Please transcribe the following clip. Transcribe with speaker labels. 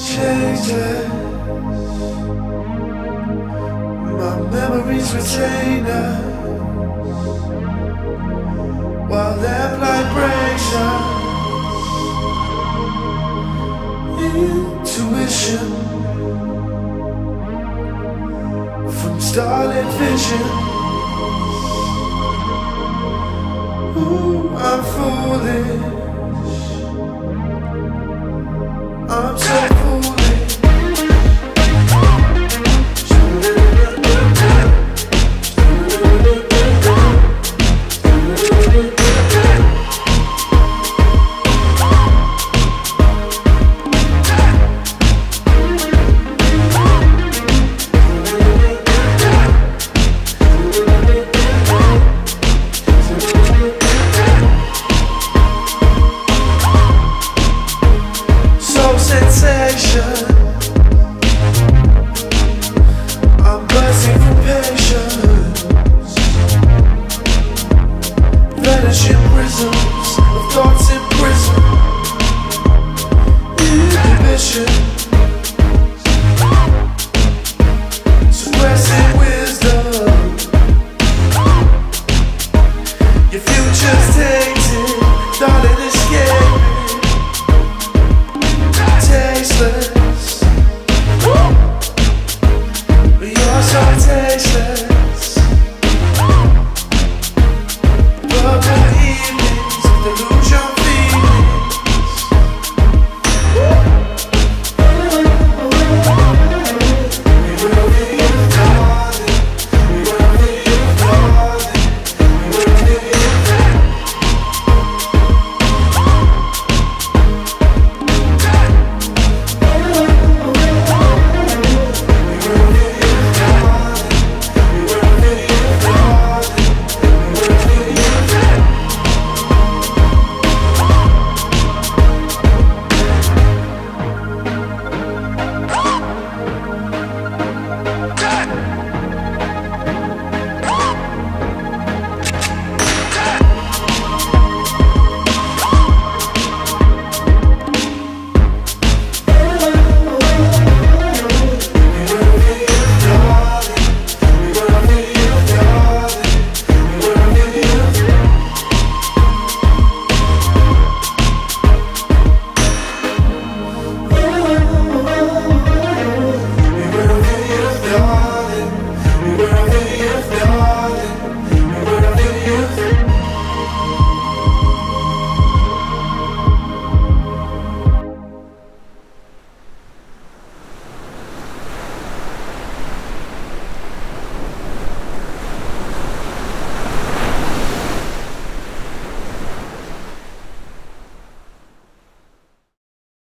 Speaker 1: changes. My memories retain us. While lamplight breaks us. Starlit vision. Ooh, I'm foolish. You.